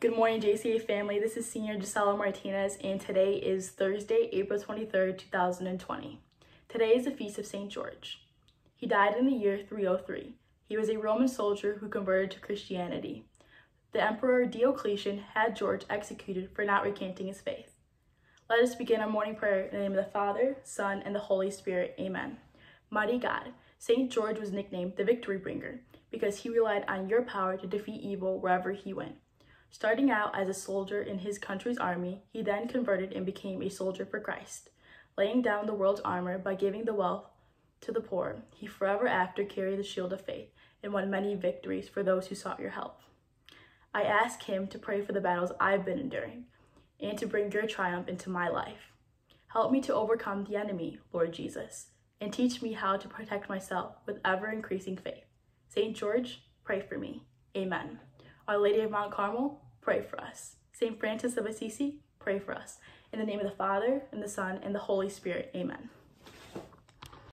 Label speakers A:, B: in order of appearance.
A: Good morning, JCA family. This is Senior Jisela Martinez, and today is Thursday, April 23rd, 2020. Today is the Feast of St. George. He died in the year 303. He was a Roman soldier who converted to Christianity. The Emperor Diocletian had George executed for not recanting his faith. Let us begin our morning prayer in the name of the Father, Son, and the Holy Spirit. Amen. Mighty God, St. George was nicknamed the Victory Bringer because he relied on your power to defeat evil wherever he went. Starting out as a soldier in his country's army, he then converted and became a soldier for Christ. Laying down the world's armor by giving the wealth to the poor, he forever after carried the shield of faith and won many victories for those who sought your help. I ask him to pray for the battles I've been enduring and to bring your triumph into my life. Help me to overcome the enemy, Lord Jesus, and teach me how to protect myself with ever increasing faith. St. George, pray for me. Amen. Our Lady of Mount Carmel, pray for us. St. Francis of Assisi, pray for us. In the name of the Father, and the Son, and the Holy Spirit. Amen.